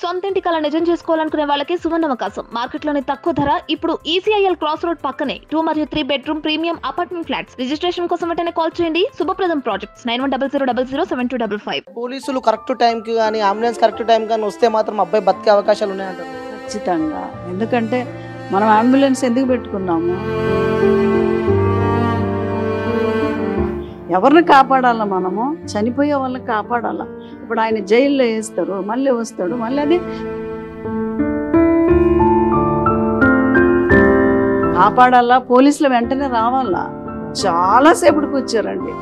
సొంతింటి కళ నిజం చేసుకోవాలనుకునే వాళ్ళకి సువర్ణ అవకాశం మార్కెట్లోని తక్కువ ధర ఇప్పుడు ఈసీఐఎల్ క్రాస్ రోడ్ పక్కనే. టూ మరియు three bedroom premium apartment flats registration కోసం వెంటనే కాల్ చేయండి. Shubhapradam projects nine one double zero double zero seven two double five పోలీసులు కరెక్ట్ టైంకి కానీ అంబులెన్స్ కరెక్ట్ టైం కానీ వస్తే మాత్రం అబ్బాయి బతికే అవకాశాలు ఉన్నాయంటారు. ఖచ్చితంగా. ఎందుకంటే మనం అంబులెన్స్ ఎందుకు పెట్టుకున్నాము? ఎవరిని కాపాడాలా మనము? చనిపోయే వాళ్ళని కాపాడాలా? ఇప్పుడు ఆయన జైల్లో వేస్తారు మళ్ళీ వస్తాడు మళ్ళీ అది కాపాడాలా? పోలీసులు వెంటనే రావాలా? చాలాసేపటికి వచ్చారండి.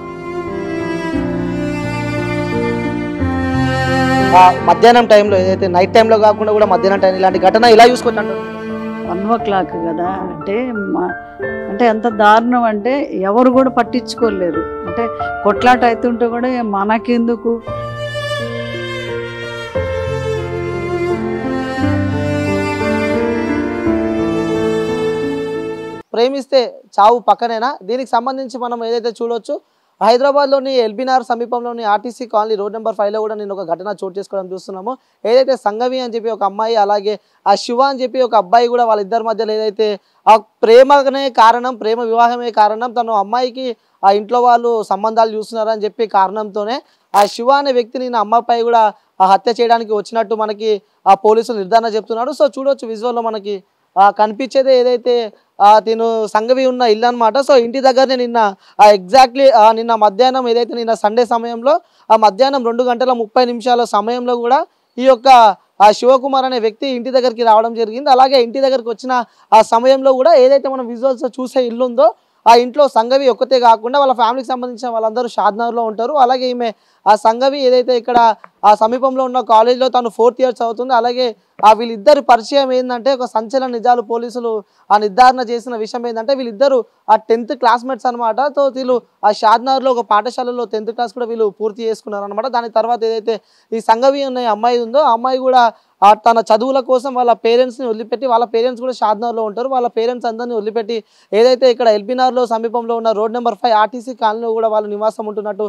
మధ్యాహ్నం టైంలో ఏదైతే నైట్ టైంలో కాకుండా కూడా మధ్యాహ్నం టైం ఇలాంటి ఘటన ఇలా అంటారు వన్ ఓ క్లాక్ కదా అంటే అంటే ఎంత దారుణం అంటే ఎవరు కూడా పట్టించుకోలేరు. అంటే కొట్లాట అవుతుంటే కూడా మనకెందుకు? ప్రేమిస్తే చావు పక్కనేనా? దీనికి సంబంధించి మనం ఏదైతే చూడొచ్చు హైదరాబాద్లోని ఎల్బీనార్ సమీపంలోని ఆర్టీసీ కాలనీ రోడ్ నెంబర్ ఫైవ్లో కూడా నేను ఒక ఘటన చోటు చేసుకోవడం చూస్తున్నాము. ఏదైతే సంగవి అని చెప్పి ఒక అమ్మాయి అలాగే ఆ శివ అని చెప్పి ఒక అబ్బాయి కూడా వాళ్ళిద్దరి మధ్యలో ఏదైతే ఆ ప్రేమనే కారణం ప్రేమ వివాహమే కారణం తను అమ్మాయికి ఆ ఇంట్లో వాళ్ళు సంబంధాలు చూస్తున్నారని చెప్పి కారణంతోనే ఆ శివ అనే వ్యక్తిని నా అమ్మాయిపై కూడా హత్య చేయడానికి వచ్చినట్టు మనకి ఆ పోలీసులు నిర్ధారణ చెప్తున్నారు. సో చూడొచ్చు విజువల్లో మనకి కనిపించేది ఏదైతే తిను సంగవి ఉన్న ఇల్లు అనమాట సో ఇంటి దగ్గరనే నిన్న ఎగ్జాక్ట్లీ నిన్న మధ్యాహ్నం ఏదైతే నిన్న సండే సమయంలో ఆ మధ్యాహ్నం రెండు గంటల ముప్పై నిమిషాల సమయంలో కూడా ఈ యొక్క ఆ శివకుమార్ అనే వ్యక్తి ఇంటి దగ్గరికి రావడం జరిగింది. అలాగే ఇంటి దగ్గరికి వచ్చిన ఆ సమయంలో కూడా ఏదైతే మనం విజువల్స్ చూసే ఇల్లు ఉందో ఆ ఇంట్లో సంఘవి ఒక్కతే కాకుండా వాళ్ళ ఫ్యామిలీకి సంబంధించిన వాళ్ళందరూ షాద్నగర్లో ఉంటారు. అలాగే ఈమె ఆ సంఘవి ఏదైతే ఇక్కడ ఆ సమీపంలో ఉన్న కాలేజ్లో తను ఫోర్త్ ఇయర్స్ అవుతుంది. అలాగే ఆ వీళ్ళిద్దరి పరిచయం ఏంటంటే ఒక సంచలన నిజాలు పోలీసులు ఆ నిర్ధారణ చేసిన విషయం ఏంటంటే వీళ్ళిద్దరు ఆ టెన్త్ క్లాస్మేట్స్ అనమాట సో వీళ్ళు ఆ షాద్నగర్లో ఒక పాఠశాలలో టెన్త్ క్లాస్ కూడా వీళ్ళు పూర్తి చేసుకున్నారు అనమాట దాని తర్వాత ఏదైతే ఈ సంఘవి ఉన్న అమ్మాయి ఉందో ఆ అమ్మాయి కూడా తన చదువుల కోసం వాళ్ళ పేరెంట్స్ని వదిలిపెట్టి వాళ్ళ పేరెంట్స్ కూడా షాద్నగర్లో ఉంటారు. వాళ్ళ పేరెంట్స్ అందరినీ వదిలిపెట్టి ఏదైతే ఇక్కడ ఎల్బీనార్లో సమీపంలో ఉన్న రోడ్ నెంబర్ ఫైవ్ ఆర్టీసీ కాలనీలో కూడా వాళ్ళు నివాసం ఉంటున్నట్టు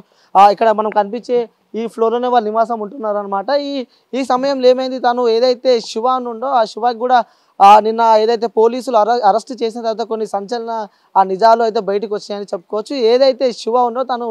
ఇక్కడ మనం కనిపించే ఈ ఫ్లోర్లోనే వాళ్ళు నివాసం ఉంటున్నారనమాట ఈ ఈ సమయంలో ఏమైంది? తను ఏదైతే శివ అని ఉందో ఆ శివకి కూడా నిన్న ఏదైతే పోలీసులు అరెస్ట్ చేసిన తర్వాత కొన్ని సంచలన ఆ నిజాలు అయితే బయటకు వచ్చాయని చెప్పుకోవచ్చు. ఏదైతే శివ ఉందో తను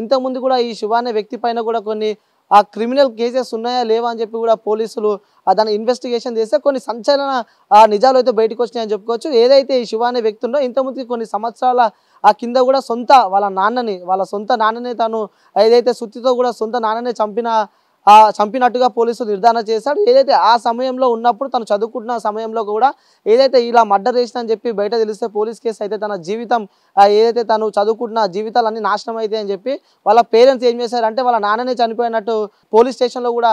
ఇంతకుముందు కూడా ఈ శివ అనే వ్యక్తి పైన కూడా కొన్ని ఆ క్రిమినల్ కేసెస్ ఉన్నాయా లేవా అని చెప్పి కూడా పోలీసులు దాన్ని దాని ఇన్వెస్టిగేషన్ చేస్తే కొన్ని సంచలన ఆ నిజాలు అయితే బయటకు వచ్చినాయని చెప్పుకోవచ్చు. ఏదైతే ఈ శివ అనే వ్యక్తి ఉందో ఇంతకుముందు కొన్ని సంవత్సరాల ఆ కింద కూడా సొంత వాళ్ళ నాన్నని వాళ్ళ సొంత నాన్ననే తను ఏదైతే సుత్తితో కూడా సొంత నాన్ననే చంపిన చంపినట్టుగా పోలీసులు నిర్ధారణ చేశాడు. ఏదైతే ఆ సమయంలో ఉన్నప్పుడు తను చదువుకుంటున్న సమయంలో కూడా ఏదైతే ఇలా మర్డర్ చేసినని చెప్పి బయట తెలిస్తే పోలీస్ కేసు అయితే తన జీవితం ఏదైతే తను చదువుకుంటున్న జీవితాలన్నీ నాశనం అయితే అని చెప్పి వాళ్ళ పేరెంట్స్ ఏం చేశారంటే వాళ్ళ నాన్ననే చనిపోయినట్టు పోలీస్ స్టేషన్లో కూడా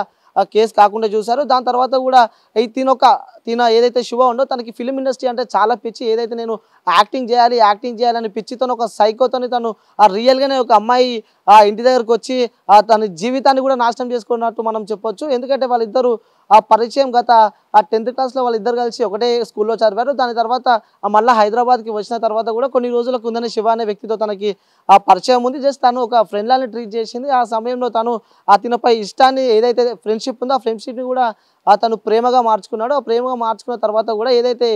కేసు కాకుండా చూశారు. దాని తర్వాత కూడా ఈ తినొక తిన ఏదైతే శివ ఉందో తనకి ఫిలిం ఇండస్ట్రీ అంటే చాలా పిచ్చి. ఏదైతే నేను యాక్టింగ్ చేయాలి యాక్టింగ్ చేయాలని పిచ్చితో ఒక సైకోతోని తను ఆ రియల్గానే ఒక అమ్మాయి ఆ ఇంటి దగ్గరకు వచ్చి ఆ తన జీవితాన్ని కూడా నాశనం చేసుకున్నట్టు మనం చెప్పొచ్చు. ఎందుకంటే వాళ్ళిద్దరూ ఆ పరిచయం గత ఆ టెన్త్ క్లాస్లో వాళ్ళిద్దరు కలిసి ఒకటే స్కూల్లో చదివారు. దాని తర్వాత మళ్ళీ హైదరాబాద్కి వచ్చిన తర్వాత కూడా కొన్ని రోజుల కుందని శివ అనే వ్యక్తితో తనకి ఆ పరిచయం ఉంది. జస్ట్ తను ఒక ఫ్రెండ్లాని ట్రీట్ చేసింది. ఆ సమయంలో తను ఆ తినపై ఇష్టాన్ని ఏదైతే ఫ్రెండ్షిప్ ఉందో ఆ ఫ్రెండ్షిప్ని కూడా ఆ తను ప్రేమగా మార్చుకున్నాడు. ఆ ప్రేమగా మార్చుకున్న తర్వాత కూడా ఏదైతే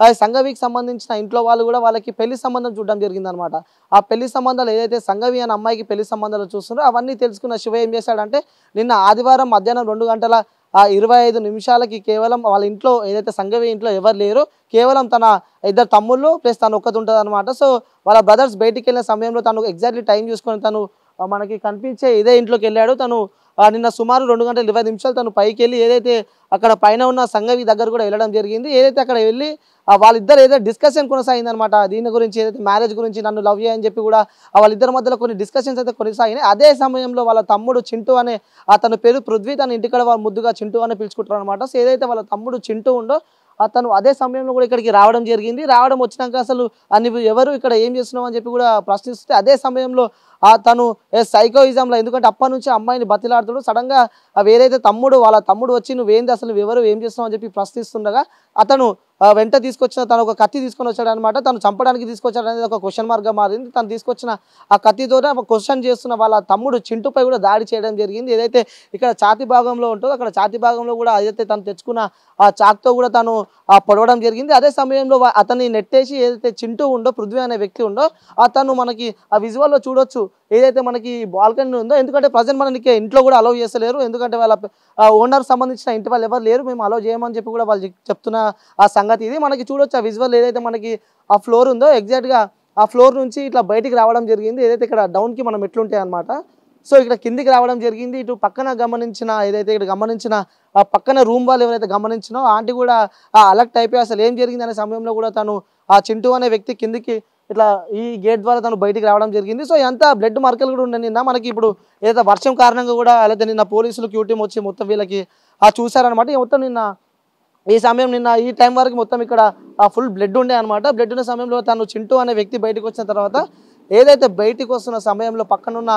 ఆ సంఘవికి సంబంధించిన ఇంట్లో వాళ్ళు కూడా వాళ్ళకి పెళ్ళి సంబంధం చూడడం జరిగింది అనమాట ఆ పెళ్ళి సంబంధాలు ఏదైతే సంఘవి అనే అమ్మాయికి పెళ్ళి సంబంధాలు చూస్తున్నారో అవన్నీ తెలుసుకున్న శివ ఏం చేశాడంటే నిన్న ఆదివారం మధ్యాహ్నం రెండు గంటల ఆ ఇరవై ఐదు నిమిషాలకి కేవలం వాళ్ళ ఇంట్లో ఏదైతే సంఘవి ఇంట్లో ఎవరు లేరు కేవలం తన ఇద్దరు తమ్ముళ్ళు ప్లస్ తను ఒక్కటి ఉంటుంది అనమాట సో వాళ్ళ బ్రదర్స్ బయటికి వెళ్ళిన సమయంలో తను ఎగ్జాక్ట్లీ టైం చూసుకొని తను మనకి కనిపించే ఇదే ఇంట్లోకి వెళ్ళాడు. తను నిన్న సుమారు రెండు గంటల ఇరవై నిమిషాలు తను పైకి వెళ్ళి ఏదైతే అక్కడ పైన ఉన్న సంఘవి దగ్గర కూడా వెళ్ళడం జరిగింది. ఏదైతే అక్కడ వెళ్ళి వాళ్ళిద్దరు ఏదైతే డిస్కషన్ కొనసాగిందనమాట దీని గురించి ఏదైతే మ్యారేజ్ గురించి నన్ను లవ్ చేయని చెప్పి కూడా వాళ్ళిద్దరి మధ్యలో కొన్ని డిస్కషన్స్ అయితే కొనసాగినాయి. అదే సమయంలో వాళ్ళ తమ్ముడు చింటూ అనే అతని పేరు పృథ్వీ తన ఇంటికాడ వాళ్ళ ముద్దుగా చింటూ అని పిలుచుకుంటారు అనమాట సో ఏదైతే వాళ్ళ తమ్ముడు చింటూ ఉండో అతను అదే సమయంలో కూడా ఇక్కడికి రావడం జరిగింది. రావడం వచ్చినాక అసలు ఆ నువ్వు ఎవరు ఇక్కడ ఏం చేస్తున్నావు అని చెప్పి కూడా ప్రశ్నిస్తే అదే సమయంలో ఆ తను సైకోయిజంలో ఎందుకంటే అప్పటి నుంచి అమ్మాయిని బతిలాడుతాడు సడన్గా వేరైతే తమ్ముడు వాళ్ళ తమ్ముడు వచ్చి నువ్వేంది అసలు ఎవరు ఏం చేస్తున్నావు అని చెప్పి ప్రశ్నిస్తుండగా అతను వెంట తీసుకొచ్చిన తను ఒక కత్తి తీసుకొని వచ్చాడు అనమాట తను చంపడానికి తీసుకొచ్చాడు అనేది ఒక క్వశ్చన్ మార్క్గా మారింది. తను తీసుకొచ్చిన ఆ కత్తితోనే ఒక క్వశ్చన్ చేస్తున్న వాళ్ళ తమ్ముడు చింటుపై కూడా దాడి చేయడం జరిగింది. ఏదైతే ఇక్కడ ఛాతి భాగంలో ఉంటుందో అక్కడ ఛాతి భాగంలో కూడా ఏదైతే తను తెచ్చుకున్న ఆ చాక్తో కూడా తను పొడవడం జరిగింది. అదే సమయంలో అతన్ని నెట్టేసి ఏదైతే చింటూ ఉండో పృథ్వీ అనే వ్యక్తి ఉండో అతను మనకి ఆ విజువల్లో చూడొచ్చు ఏదైతే మనకి బాల్కనీ ఉందో. ఎందుకంటే ప్రజెంట్ మనకి ఇంట్లో కూడా అలౌ చేస్తలేరు. ఎందుకంటే వాళ్ళ ఓనర్ సంబంధించిన ఇంటి వాళ్ళు ఎవరు లేరు. మేము అలౌ చేయమని చెప్పి కూడా వాళ్ళు చెప్తున్న ఆ సంగతి ఇది. మనకి చూడొచ్చు ఆ విజువల్ ఏదైతే మనకి ఆ ఫ్లోర్ ఉందో ఎగ్జాక్ట్గా ఆ ఫ్లోర్ నుంచి ఇట్లా బయటికి రావడం జరిగింది. ఏదైతే ఇక్కడ డౌన్కి మనం ఎట్లుంటాయి అనమాట సో ఇక్కడ కిందికి రావడం జరిగింది. ఇటు పక్కన గమనించిన ఏదైతే ఇక్కడ గమనించిన ఆ పక్కన రూమ్ వాళ్ళు ఎవరైతే గమనించినో ఆంటీ కూడా ఆ అలర్ట్ అయిపోయి అసలు ఏం జరిగింది అనే సమయంలో కూడా తను ఆ చింటూ అనే వ్యక్తి కిందికి ఇట్లా ఈ గేట్ ద్వారా తను బయటికి రావడం జరిగింది. సో ఎంత బ్లడ్ మార్కలు కూడా ఉండే నిన్న. మనకి ఇప్పుడు ఏదైతే వర్షం కారణంగా కూడా అయితే నిన్న పోలీసులు క్యూటీమ్ వచ్చి మొత్తం వీళ్ళకి ఆ చూసారనమాట మొత్తం నిన్న ఈ సమయం నిన్న ఈ టైం వరకు మొత్తం ఇక్కడ ఫుల్ బ్లడ్ ఉండే అనమాట బ్లడ్ ఉన్న సమయంలో తను చింటూ అనే వ్యక్తి బయటకు వచ్చిన తర్వాత ఏదైతే బయటికి వస్తున్న సమయంలో పక్కనున్న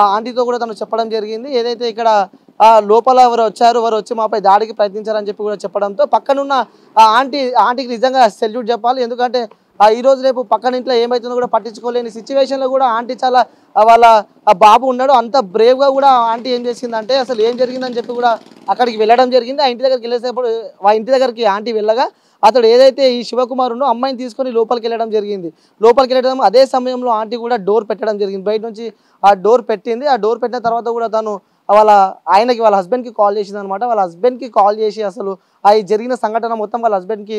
ఆ ఆంటీతో కూడా తను చెప్పడం జరిగింది. ఏదైతే ఇక్కడ ఆ లోపల ఎవరు వచ్చారు వారు వచ్చి మాపై దాడికి ప్రయత్నించారని చెప్పి కూడా చెప్పడంతో పక్కనున్న ఆ ఆంటీ ఆంటీకి నిజంగా సెల్యూట్ చెప్పాలి. ఎందుకంటే ఈ రోజు రేపు పక్కన ఇంట్లో ఏమైతుందో కూడా పట్టించుకోలేని సిచ్యువేషన్లో కూడా ఆంటీ చాలా వాళ్ళ బాబు ఉన్నాడు. అంత బ్రేవ్గా కూడా ఆంటీ ఏం చేసిందంటే అసలు ఏం జరిగిందని చెప్పి కూడా అక్కడికి వెళ్ళడం జరిగింది. ఆ ఇంటి దగ్గరికి వెళ్ళేసేప్పుడు ఆ ఇంటి దగ్గరికి ఆంటీ వెళ్ళగా అతడు ఏదైతే ఈ శివకుమార్ ఉన్నో అమ్మాయిని తీసుకొని లోపలికి వెళ్ళడం జరిగింది. లోపలికి వెళ్ళడం అదే సమయంలో ఆంటీ కూడా డోర్ పెట్టడం జరిగింది. బయట నుంచి ఆ డోర్ పెట్టింది. ఆ డోర్ పెట్టిన తర్వాత కూడా తను వాళ్ళ ఆయనకి వాళ్ళ హస్బెండ్కి కాల్ చేసింది అనమాట వాళ్ళ హస్బెండ్కి కాల్ చేసి అసలు ఆ జరిగిన సంఘటన మొత్తం వాళ్ళ హస్బెండ్కి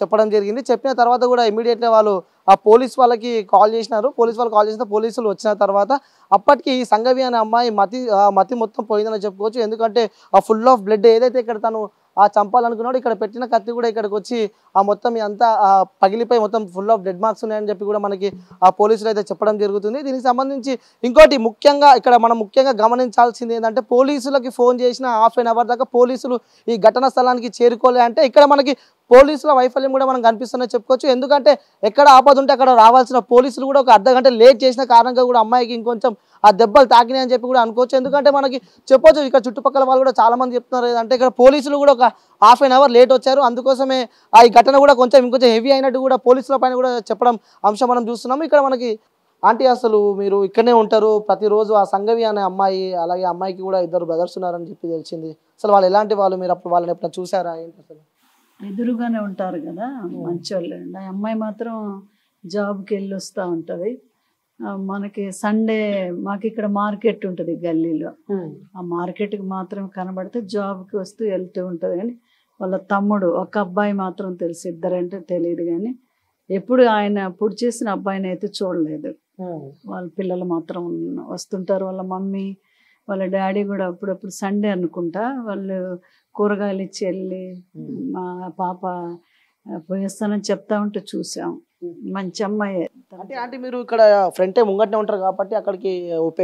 చెప్పడం జరిగింది. చెప్పిన తర్వాత కూడా ఇమీడియట్గా వాళ్ళు ఆ పోలీస్ వాళ్ళకి కాల్ చేసినారు. పోలీస్ వాళ్ళు కాల్ చేసిన పోలీసులు వచ్చిన తర్వాత అప్పటికి ఈ సంగవి అనే అమ్మాయి మతి ఆ మతి మొత్తం పోయిందని చెప్పుకోవచ్చు. ఎందుకంటే ఆ ఫుల్ ఆఫ్ బ్లడ్ ఏదైతే ఇక్కడ తను ఆ చంపాలనుకున్నాడు ఇక్కడ పెట్టిన కత్తి కూడా ఇక్కడికి వచ్చి ఆ మొత్తం అంతా పగిలిపోయి మొత్తం ఫుల్ ఆఫ్ డెడ్ మార్క్స్ ఉన్నాయని చెప్పి కూడా మనకి ఆ పోలీసులు అయితే చెప్పడం జరుగుతుంది. దీనికి సంబంధించి ఇంకోటి ముఖ్యంగా ఇక్కడ మనం ముఖ్యంగా గమనించాల్సింది ఏంటంటే పోలీసులకి ఫోన్ చేసిన హాఫ్ అన్ అవర్ దాకా పోలీసులు ఈ ఘటన స్థలానికి చేరుకోలే అంటే ఇక్కడ మనకి పోలీసుల వైఫల్యం కూడా మనం కనిపిస్తుందని చెప్పుకోవచ్చు. ఎందుకంటే ఎక్కడ ఆపద ఉంటే అక్కడ రావాల్సిన పోలీసులు కూడా ఒక అర్ధ గంట లేట్ చేసిన కారణంగా కూడా అమ్మాయికి ఇంకొంచెం ఆ దెబ్బలు తాకినాయి అని చెప్పి కూడా అనుకోవచ్చు. ఎందుకంటే మనకి చెప్పొచ్చు ఇక్కడ చుట్టుపక్కల వాళ్ళు కూడా చాలా మంది చెప్తున్నారు అంటే ఇక్కడ పోలీసులు కూడా ఒక హాఫ్ అన్ అవర్ లేట్ వచ్చారు. అందుకోసమే ఆ ఈ ఘటన కూడా కొంచెం ఇంకొంచెం హెవీ అయినట్టు కూడా పోలీసుల పైన కూడా చెప్పడం అంశం మనం చూస్తున్నాము. ఇక్కడ మనకి ఆంటీ అసలు మీరు ఇక్కడనే ఉంటారు. ప్రతిరోజు ఆ సంగవి అనే అమ్మాయి అలాగే అమ్మాయికి కూడా ఇద్దరు బ్రదర్స్ ఉన్నారని చెప్పి తెలిసింది. అసలు వాళ్ళు ఎలాంటి వాళ్ళు? మీరు అప్పుడు వాళ్ళని ఎప్పుడైనా చూసారా? ఏంటి అసలు? ఎదురుగానే ఉంటారు కదా మంచోళ్ళు. ఆ అమ్మాయి మాత్రం జాబ్కి వెళ్ళి వస్తూ ఉంటుంది మనకి సండే మాకు ఇక్కడ మార్కెట్ ఉంటుంది గల్లీలో. ఆ మార్కెట్కి మాత్రం కనబడితే జాబ్కి వస్తూ వెళ్తూ ఉంటుంది కానీ వాళ్ళ తమ్ముడు ఒక అబ్బాయి మాత్రం తెలుసు ఇద్దరంటే తెలియదు కానీ ఎప్పుడు ఆయన పుడి చేసిన అబ్బాయిని అయితే చూడలేదు. వాళ్ళ పిల్లలు మాత్రం వస్తుంటారు వాళ్ళ మమ్మీ వాళ్ళ డాడీ కూడా అప్పుడప్పుడు సండే అనుకుంటా వాళ్ళు కూరగాయలు ఇచ్చి వెళ్ళి మా పాప పోయేస్తానని చెప్తా ఉంటే చూసాం. మంచి అమ్మాయి. అంటే ఆంటీ మీరు ఇక్కడ ఫ్రంటే ముంగట్నే ఉంటారు కాబట్టి అక్కడికి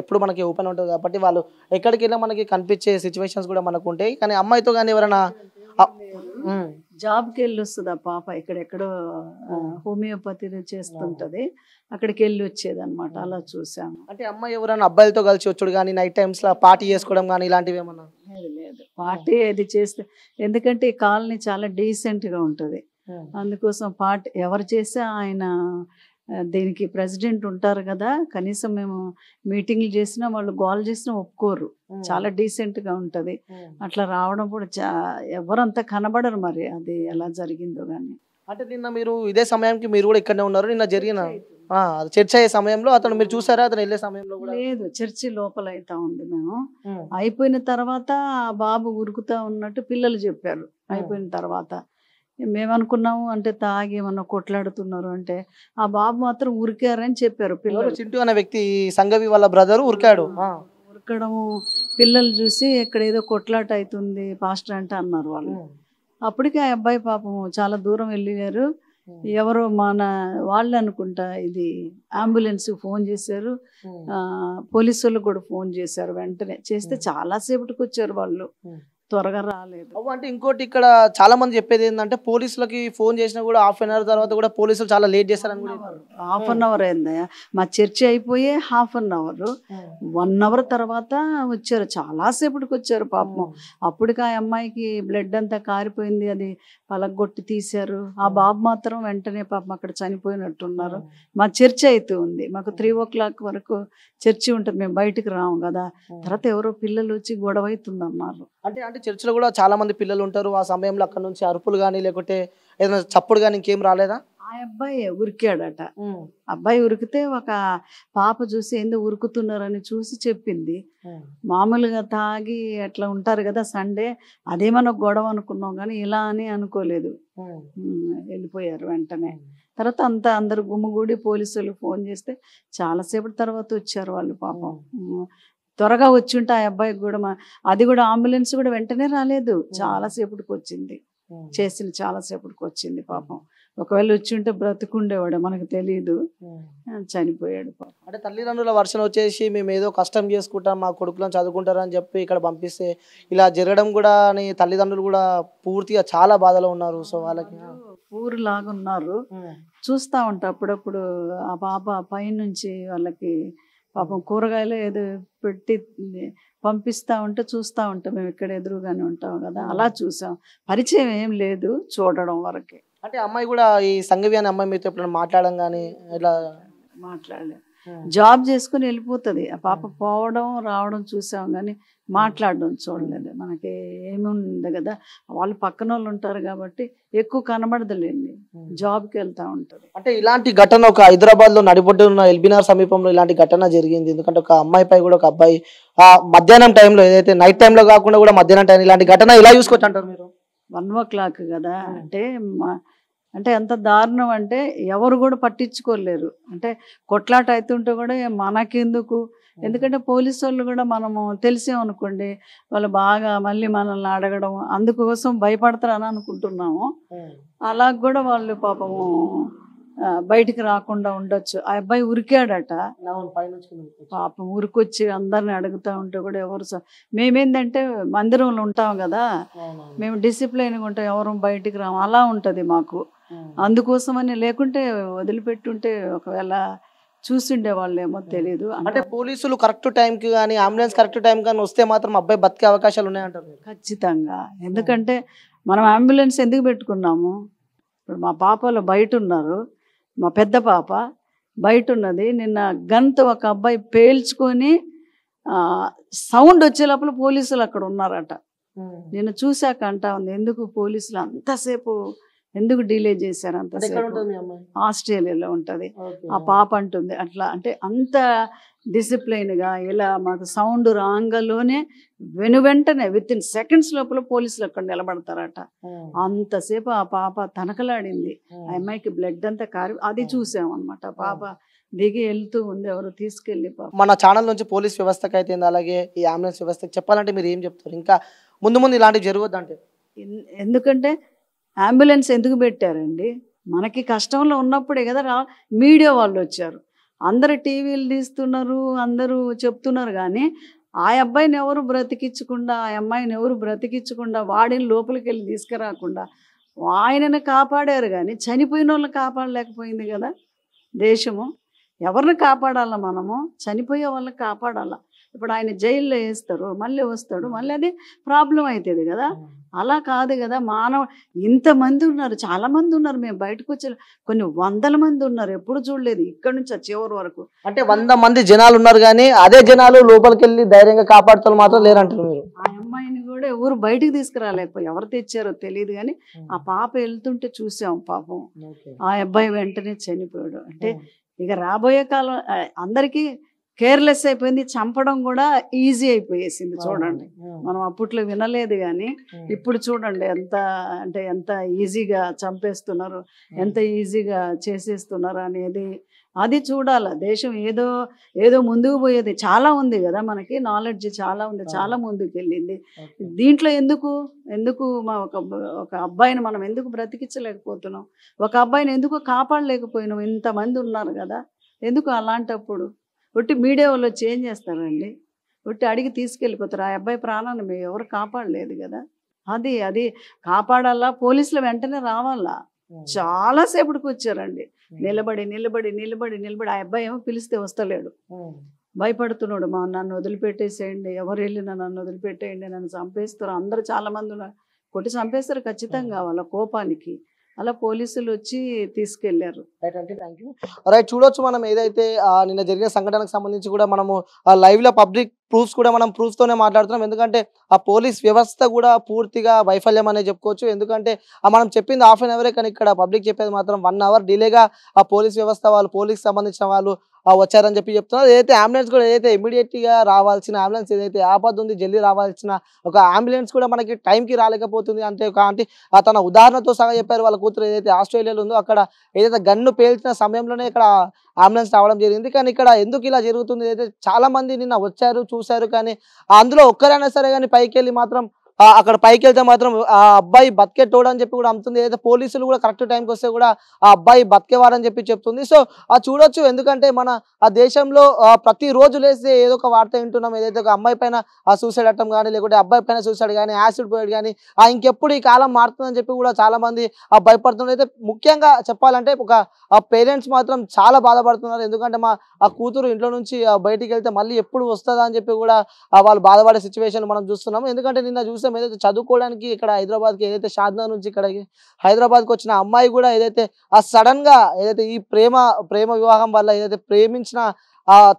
ఎప్పుడు మనకి ఓపెన్ ఉంటుంది కాబట్టి వాళ్ళు ఎక్కడికి వెళ్ళినా మనకి కనిపించే సిచ్యువేషన్స్ కూడా మనకు ఉంటాయి. కానీ అమ్మాయితో కానీ ఎవరైనా. జాబ్కి వెళ్ళి వస్తుంది ఆ పాప ఇక్కడెక్కడో హోమియోపతి చేస్తుంటది. అక్కడికి వెళ్ళి వచ్చేది అనమాట అలా చూసాము అంటే అమ్మాయి ఎవరైనా అబ్బాయిలతో కలిసి వచ్చుడు కానీ నైట్ టైమ్స్ లా పార్టీ చేసుకోవడం కానీ ఇలాంటివి ఏమన్నా? లేదు లేదు. పార్టీ అది చేస్తే ఎందుకంటే ఈ కాలనీ చాలా డీసెంట్గా ఉంటది అందుకోసం పార్టీ ఎవరు చేస్తే ఆయన దీనికి ప్రెసిడెంట్ ఉంటారు కదా కనీసం మేము మీటింగ్లు చేసినా వాళ్ళు గోల్ చేసినా ఒప్పుకోరు. చాలా డీసెంట్గా ఉంటది అట్లా రావడం కూడా చా ఎవరంతా కనబడరు మరి అది ఎలా జరిగిందో కానీ అంటే నిన్న మీరు ఇదే సమయానికి మీరు కూడా ఇక్కడనే ఉన్నారు నిన్న జరిగిన చర్చ అయ్యే సమయంలో అతను మీరు చూసారా? అతను వెళ్ళే సమయంలో కూడా? లేదు చర్చి లోపల అయితా ఉంది మేము. అయిపోయిన తర్వాత ఆ బాబు ఉరుకుతా ఉన్నట్టు పిల్లలు చెప్పారు. అయిపోయిన తర్వాత. మేము అనుకున్నాము అంటే తాగి ఏమన్నా కొట్లాడుతున్నారు అంటే ఆ బాబు మాత్రం ఉరికారని చెప్పారు పిల్లలు. చింటూ అనే వ్యక్తి సంగవి వాళ్ళ బ్రదర్ ఉరికాడు. ఉరకడము పిల్లలు చూసి ఇక్కడ ఏదో కొట్లాట అవుతుంది పాస్టర్ అంటే అన్నారు వాళ్ళు. అప్పటికే ఆ అబ్బాయి పాపం చాలా దూరం వెళ్ళారు ఎవరో మన వాళ్ళు అనుకుంటా ఇది అంబులెన్స్ ఫోన్ చేశారు. ఆ, పోలీసు వాళ్ళు కూడా ఫోన్ చేశారు వెంటనే. చేస్తే చాలా సేపటికి వచ్చారు వాళ్ళు. త్వరగా రాలేదు. అవ్వ అంటే ఇంకోటి ఇక్కడ చాలా మంది చెప్పేది ఏంటంటే పోలీసులకి ఫోన్ చేసినా కూడా హాఫ్ అన్ అవర్ తర్వాత కూడా పోలీసులు చాలా లేట్ చేస్తారని కూడా. హాఫ్ అన్ అవర్ అయిందయ్యా మా చర్చి అయిపోయే half an hour. One hour తర్వాత వచ్చారు. చాలాసేపటికి వచ్చారు పాపం. అప్పటికి ఆ అమ్మాయికి బ్లడ్ అంతా కారిపోయింది. అది పలగొట్టి తీశారు. ఆ బాబు మాత్రం వెంటనే పాపం అక్కడ చనిపోయినట్టున్నారు. మా చర్చి అయితే ఉంది. మాకు త్రీ ఓ క్లాక్ వరకు చర్చి ఉంటుంది. మేము బయటికి రాము కదా. తర్వాత ఎవరో పిల్లలు వచ్చి గొడవ అవుతుంది అన్నారు అంటే అంటే చర్చిలో కూడా చాలా మంది పిల్లలు ఉంటారు. ఆ సమయంలో అక్కడ నుంచి అరుపులు కానీ లేకుంటే ఏదైనా చప్పుడు కానీ ఇంకేం రాలేదా? ఆ అబ్బాయి ఉరికాడట. అబ్బాయి ఉరికితే ఒక పాప చూసి ఏందో ఉరుకుతున్నారని చూసి చెప్పింది. మామూలుగా తాగి అట్లా ఉంటారు కదా సండే అదేమన్నా గొడవ అనుకున్నాం కానీ ఇలా అని అనుకోలేదు. వెళ్ళిపోయారు వెంటనే. తర్వాత అంతా అందరు గుమ్మగూడి పోలీసులు ఫోన్ చేస్తే చాలాసేపటి తర్వాత వచ్చారు వాళ్ళు పాపం. త్వరగా వచ్చి ఉంటే ఆ అబ్బాయికి కూడా మా అది కూడా అంబులెన్స్ కూడా వెంటనే రాలేదు. చాలా సేపటికి వచ్చింది. చేసిన చాలా సేపటికి వచ్చింది పాపం. ఒకవేళ వచ్చి ఉంటే బ్రతుకుండేవాడు మనకు తెలియదు చనిపోయాడు పాపం. అంటే తల్లిదండ్రుల వర్షం వచ్చేసి మేము ఏదో కష్టం చేసుకుంటాం మా కొడుకులను చదువుకుంటారు అని చెప్పి ఇక్కడ పంపిస్తే ఇలా జరగడం కూడా అని తల్లిదండ్రులు కూడా పూర్తిగా చాలా బాధలో ఉన్నారు. సో వాళ్ళకి ఊరు లాగా ఉన్నారు. చూస్తూ ఉంటా అప్పుడప్పుడు ఆ పాప పైనుంచి వాళ్ళకి పాపం కూరగాయలు ఏదో పెట్టి పంపిస్తూ ఉంటే చూస్తూ ఉంటాం. మేము ఇక్కడ ఎదురుగానే ఉంటాం కదా. అలా చూసాం. పరిచయం ఏం లేదు చూడడం వరకే. అంటే అమ్మాయి కూడా ఈ సంగవి అనే అమ్మాయి మీతో ఎప్పుడైనా మాట్లాడడం కానీ ఇలా మాట్లాడలేదు. జాబ్ చేసుకుని వెళ్ళిపోతుంది. ఆ పాప పోవడం రావడం చూసాం కానీ మాట్లాడడం చూడలేదు. మనకి ఏముంది కదా. వాళ్ళు పక్కన వాళ్ళు ఉంటారు కాబట్టి ఎక్కువ కనబడదులేండి. జాబ్కి వెళ్తా ఉంటారు అంటే ఇలాంటి ఘటన ఒక హైదరాబాద్లో నడిబొడ్డు ఉన్న ఎల్బినార్ సమీపంలో ఇలాంటి ఘటన జరిగింది. ఎందుకంటే ఒక అమ్మాయిపై కూడా ఒక అబ్బాయి ఆ మధ్యాహ్నం టైంలో ఏదైతే నైట్ టైంలో కాకుండా కూడా మధ్యాహ్నం టైం ఇలాంటి ఘటన ఇలా చూసుకోవచ్చు అంటారు మీరు? వన్ ఓ క్లాక్ కదా. అంటే అంటే ఎంత దారుణం అంటే ఎవరు కూడా పట్టించుకోలేరు. అంటే కొట్లాట అవుతుంటే కూడా మనకెందుకు? ఎందుకంటే పోలీసు వాళ్ళు కూడా మనము తెలిసామనుకోండి వాళ్ళు బాగా మళ్ళీ మనల్ని అడగడం అందుకోసం భయపడతారని అనుకుంటున్నాము. అలా కూడా వాళ్ళు పాపము బయటికి రాకుండా ఉండొచ్చు. ఆ అబ్బాయి ఉరికాడట. పాపం ఊరికొచ్చి అందరిని అడుగుతా ఉంటే కూడా ఎవరు మేమేందంటే మందిరంలో ఉంటాం కదా మేము డిసిప్లైన్గా ఉంటాం ఎవరు బయటికి రాము అలా ఉంటుంది మాకు. అందుకోసమని లేకుంటే వదిలిపెట్టుంటే ఒకవేళ చూసిండే వాళ్ళేమో తెలియదు అంటే పోలీసులు కరెక్ట్ టైంకి కానీ అంబులెన్స్ కరెక్ట్ టైం కానీ వస్తే మాత్రం అబ్బాయి బతికే అవకాశాలు ఉన్నాయంటారు. ఖచ్చితంగా. ఎందుకంటే మనం అంబులెన్స్ ఎందుకు పెట్టుకున్నాము? ఇప్పుడు మా పాపలు బయట ఉన్నారు. మా పెద్ద పాప బయట ఉన్నది. నిన్న గన్తో ఒక అబ్బాయి పేల్చుకొని సౌండ్ వచ్చే లోపల పోలీసులు అక్కడ ఉన్నారట. నేను చూశాక అంటా ఉంది ఎందుకు పోలీసులు అంతసేపు ఎందుకు డిలే చేశారు అమ్మాయి? ఆస్ట్రేలియాలో ఉంటుంది. ఆ పాప అంటుంది. అట్లా అంటే అంత డిసిప్లైన్గా ఇలా మాకు సౌండ్ రాంగలోనే వెను వెంటనే విత్ ఇన్ సెకండ్స్ లోపల పోలీసులు అక్కడ నిలబడతారట. అంతసేపు ఆ పాప తనకలాడింది. ఆ. అమ్మాయికి బ్లడ్ అంతా కారి అది చూసాం అనమాట పాప దిగి వెళ్తూ ఉంది. ఎవరు తీసుకెళ్ళి పాప. మన ఛానల్ నుంచి పోలీస్ వ్యవస్థకి అయితే అలాగే ఈ అంబులెన్స్ వ్యవస్థకి చెప్పాలంటే మీరు ఏం చెప్తారు? ఇంకా ముందు ముందు ఇలాంటివి జరగద్దు అంటే ఎందుకంటే అంబులెన్స్ ఎందుకు పెట్టారండి? మనకి కష్టంలో ఉన్నప్పుడే కదా రా మీడియా వాళ్ళు వచ్చారు. అందరు టీవీలు తీస్తున్నారు అందరూ చెప్తున్నారు కానీ ఆ అబ్బాయిని ఎవరు బ్రతికించకుండా ఆ అమ్మాయిని ఎవరు బ్రతికించకుండా వాడిని లోపలికి వెళ్ళి తీసుకురాకుండా ఆయనని కాపాడారు కానీ చనిపోయిన వాళ్ళని కాపాడలేకపోయింది కదా దేశము. ఎవరిని కాపాడాలా మనము? చనిపోయే వాళ్ళని కాపాడాలా? ఇప్పుడు ఆయన జైల్లో వేస్తారు మళ్ళీ వస్తాడు మళ్ళీ అది ప్రాబ్లం అవుతుంది కదా. అలా కాదు కదా! మానవ ఇంతమంది ఉన్నారు చాలా మంది ఉన్నారు మేము బయటకు వచ్చే కొన్ని వందల మంది ఉన్నారు ఎప్పుడు చూడలేదు. ఇక్కడ నుంచి చివరి వరకు. అంటే వంద మంది జనాలు ఉన్నారు కానీ అదే జనాలు లోపలికి వెళ్ళి ధైర్యంగా కాపాడుతారు మాత్రం లేరంటారు మీరు. ఆ అమ్మాయిని కూడా ఎవరు బయటికి తీసుకురాలేకపోయి ఎవరు తెచ్చారో తెలియదు కానీ ఆ పాప వెళ్తుంటే చూసాం పాపం. ఆ అబ్బాయి వెంటనే చనిపోయాడు. అంటే ఇక రాబోయే కాలం అందరికీ కేర్లెస్ అయిపోయింది చంపడం కూడా ఈజీ అయిపోయేసింది చూడండి. మనం అప్పట్లో వినలేదు కానీ ఇప్పుడు చూడండి ఎంత అంటే ఎంత ఈజీగా చంపేస్తున్నారు ఎంత ఈజీగా చేసేస్తున్నారు అనేది. అది చూడాలి. దేశం ఏదో ఏదో ముందుకు పోయేది. చాలా ఉంది కదా మనకి నాలెడ్జ్ చాలా ఉంది చాలా ముందుకు వెళ్ళింది దీంట్లో ఎందుకు ఎందుకు మా ఒక ఒక అబ్బాయిని మనం ఎందుకు బ్రతికించలేకపోతున్నాం? ఒక అబ్బాయిని ఎందుకు కాపాడలేకపోయినాం? ఇంతమంది ఉన్నారు కదా. ఎందుకు అలాంటప్పుడు? ఒట్టి మీడియా వాళ్ళు వచ్చి ఏం చేస్తారండి? కొట్టి అడిగి తీసుకెళ్ళిపోతారు. ఆ అబ్బాయి ప్రాణాన్ని మేము ఎవరు కాపాడలేదు కదా. అది అది కాపాడాలా? పోలీసులు వెంటనే రావాలా? చాలాసేపటికి వచ్చారండి. నిలబడి నిలబడి నిలబడి నిలబడి ఆ అబ్బాయి ఏమో పిలిస్తే వస్తలేడు. భయపడుతున్నాడు. మా నన్ను వదిలిపెట్టేసేయండి. ఎవరు వెళ్ళినా నన్ను వదిలిపెట్టేయండి. నన్ను చంపేస్తారు. అందరూ చాలా మంది ఉన్నారు. కొట్టి చంపేస్తారు ఖచ్చితంగా వాళ్ళ కోపానికి. అలా పోలీసులు వచ్చి తీసుకెళ్ళారు. రైట్ థ్యాంక్ యూ రైట్ చూడొచ్చు మనం ఏదైతే నిన్న జరిగిన సంఘటనకు సంబంధించి కూడా మనము లైవ్లో పబ్లిక్ ప్రూఫ్స్ కూడా మనం ప్రూఫ్స్ తోనే మాట్లాడుతున్నాం. ఎందుకంటే ఆ పోలీస్ వ్యవస్థ కూడా పూర్తిగా వైఫల్యం అనే చెప్పుకోవచ్చు. ఎందుకంటే మనం చెప్పింది హాఫ్ అన్ అవరే కానీ ఇక్కడ పబ్లిక్ చెప్పేది మాత్రం వన్ అవర్ డిలేగా ఆ పోలీస్ వ్యవస్థ వాళ్ళు పోలీస్ సంబంధించిన వాళ్ళు వచ్చారని చెప్పి చెప్తున్నారు. ఏదైతే అంబులెన్స్ కూడా ఏదైతే ఇమీడియట్గా రావాల్సిన అంబులెన్స్ ఏదైతే ఆపద ఉంది జల్దీ రావాల్సిన ఒక అంబులెన్స్ కూడా మనకి టైంకి రాలేకపోతుంది అంటే ఒక అంటే ఆ తన ఉదాహరణతో సహా చెప్పారు. వాళ్ళ కూతురు ఏదైతే ఆస్ట్రేలియాలో ఉందో అక్కడ ఏదైతే గన్ను పేల్చిన సమయంలోనే ఇక్కడ అంబులెన్స్ రావడం జరిగింది. కానీ ఇక్కడ ఎందుకు ఇలా జరుగుతుంది? ఏదైతే చాలా మంది నిన్న వచ్చారు చూశారు కానీ అందులో ఒక్కరైనా సరే కానీ పైకి వెళ్ళి మాత్రం అక్కడ పైకి వెళ్తే మాత్రం ఆ అబ్బాయి బతికేటోడు అని చెప్పి కూడా అమ్ముతుంది. ఏదైతే పోలీసులు కూడా కరెక్ట్ టైంకి వస్తే కూడా ఆ అబ్బాయి బతికేవారని చెప్పి చెప్తుంది. సో ఆ చూడొచ్చు. ఎందుకంటే మన ఆ దేశంలో ప్రతిరోజు ప్రతి రోజు లేస్తే ఏదో ఒక వార్త వింటున్నాం. ఏదైతే ఒక అమ్మాయి పైన సూసైడ్ అట్టం కానీ లేకుంటే అబ్బాయి పైన సూసైడ్ కానీ యాసిడ్ పోయాడు కానీ ఆ ఇంకెప్పుడు ఈ కాలం మారుతుందని చెప్పి కూడా చాలా మంది ఆ భయపడుతున్నారు. అయితే ముఖ్యంగా చెప్పాలంటే ఒక పేరెంట్స్ మాత్రం చాలా బాధపడుతున్నారు. ఎందుకంటే మా ఆ కూతురు ఇంట్లో నుంచి బయటికి వెళ్తే మళ్ళీ ఎప్పుడు వస్తుందా అని చెప్పి కూడా వాళ్ళు బాధపడే సిచ్యువేషన్ మనం చూస్తున్నాం ఎందుకంటే నిన్న చూసి ఏదైతే చదువుకోవడానికి ఇక్కడ హైదరాబాద్కి ఏదైతే షాద్నా నుంచి ఇక్కడికి హైదరాబాద్కి వచ్చిన అమ్మాయి కూడా ఏదైతే ఆ సడన్గా ఏదైతే ఈ ప్రేమ ప్రేమ వివాహం వల్ల ఏదైతే ప్రేమించిన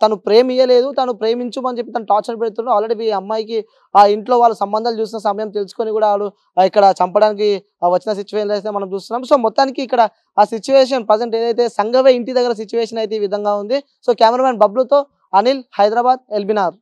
తను తను ఇయ్యలేదు తను ప్రేమించమని చెప్పి తను టార్చర్ పెడుతున్నాడు ఆల్రెడీ ఈ అమ్మాయికి ఆ ఇంట్లో వాళ్ళ సంబంధాలు చూసిన సమయం తెలుసుకొని కూడా వాళ్ళు ఇక్కడ చంపడానికి వచ్చిన సిచ్యువేషన్ అయితే మనం చూస్తున్నాం. సో మొత్తానికి ఇక్కడ ఆ సిచ్యువేషన్ ప్రజెంట్ ఏదైతే సంగవే ఇంటి దగ్గర సిచ్యువేషన్ అయితే ఈ విధంగా ఉంది. సో కెమెరామెన్ బబ్లుతో అనిల్ హైదరాబాద్ ఎల్బినార్.